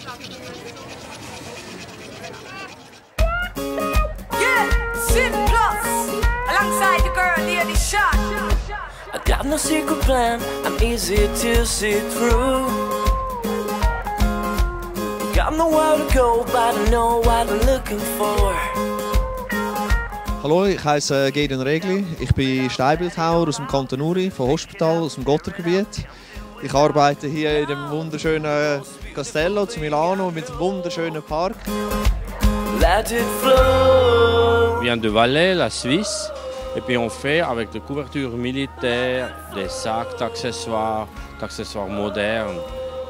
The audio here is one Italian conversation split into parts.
Yeah, Sin Plus, alongside the girl Lady Shot. I got no secret plan, I'm easy to see through. Got nowhere to go, but I know what I'm looking for. Hallo, ich eh, heiße Gideon Regli. Ich bin Steinbildhauer aus dem Kanton Uri, vom Hospital, aus dem Gottergebiet. Ich arbeite hier in dem wunderschönen Castello zu Milano mit einem wunderschönen Park. Let it flow. Vient de Valais, la Suisse, et puis on fait avec des couvertures militaires, des sacs d'accessoires, d'accessoires modernes,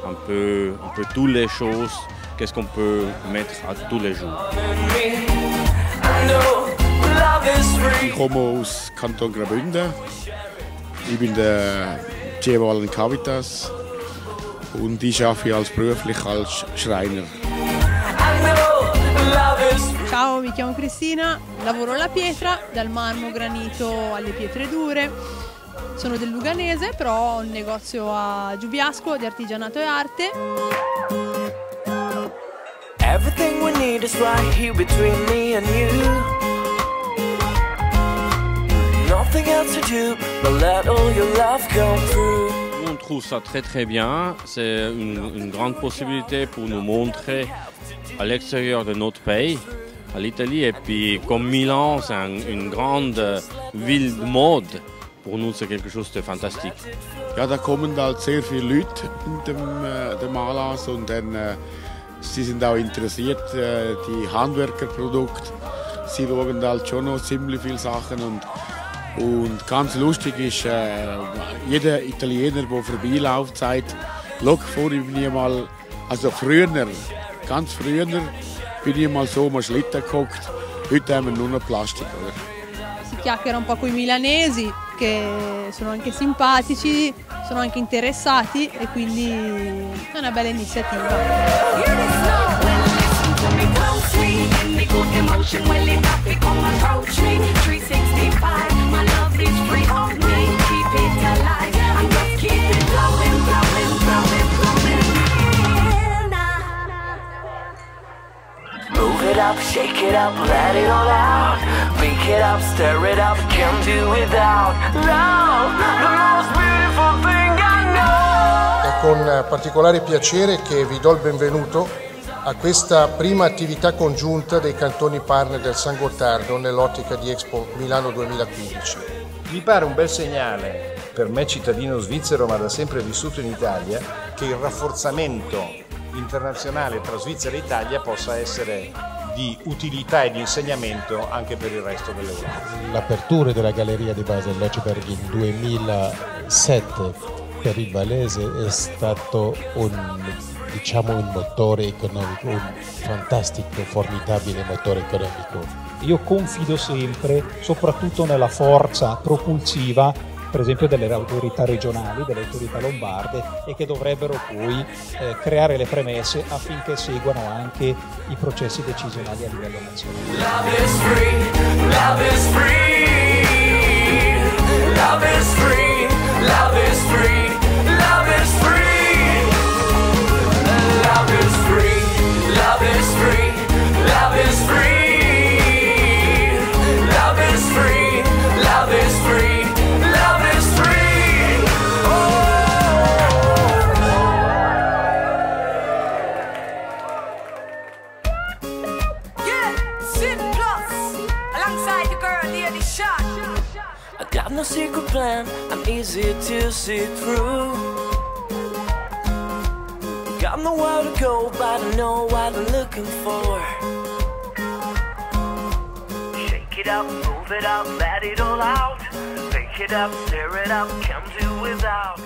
un peu, un peu toutes les choses, qu'est-ce qu'on peut mettre à tous les jours. Ich komme aus Kanton Graubünden. Ich bin der Ceval in Cavitas und ich arbeite als beruflich als Schreiner. Ciao, mi chiamo Cristina, lavoro alla pietra, dal marmo granito alle pietre dure. Sono del Luganese, però ho un negozio a Giubiasco di artigianato e arte. Everything we need is right here between me and you. Nothing else to do but let all your love come through. Nous, on trouve ça très très bien. C'est une, une grande possibilité pour nous montrer à l'extérieur de notre pays, à l'Italie. Et puis, comme Milan, c'est un- une grande ville de mode, pour nous, c'est quelque chose de fantastique. Ja, da kommen halt sehr viele Leute in dem, äh, dem Anlass und dann, äh, sie sind auch interessiert, äh, die Handwerkerprodukte. Sie schauen halt schon noch ziemlich viele Sachen und, und ganz lustig ist, äh, jeder Italiener, der vorbeiläuft, sagt, vorhin bin ich mal, also früher, ganz früher, bin ich mal so mal Schlitten geguckt, heute haben wir nur noch Plastik, oder? Si chiacchiera un po' con i milanesi che sono anche simpatici, sono anche interessati e quindi è una bella iniziativa. Up, shake it up, let it all out. Wake it up, stir it up, can't do without love. The most beautiful thing I know. È con particolare piacere che vi do il benvenuto a questa prima attività congiunta dei cantoni partner del San Gottardo nell'ottica di Expo Milano 2015. Mi pare un bel segnale per me cittadino svizzero ma da sempre vissuto in Italia che il rafforzamento internazionale tra Svizzera e Italia possa essere di utilità e di insegnamento anche per il resto dell'Europa. L'apertura della Galleria di Basel Loceberg in 2007 per il Valese è stato un, diciamo, un motore economico, un fantastico, formidabile motore economico. Io confido sempre, soprattutto nella forza propulsiva, per esempio delle autorità regionali, delle autorità lombarde e che dovrebbero poi eh, creare le premesse affinché seguano anche i processi decisionali a livello nazionale. Love is free, love is free, love is free, love is free, Shot. I got no secret plan, I'm easy to see through. Got nowhere to go, but I know what I'm looking for. Shake it up, move it up, let it all out. Pick it up, stir it up, can't do without.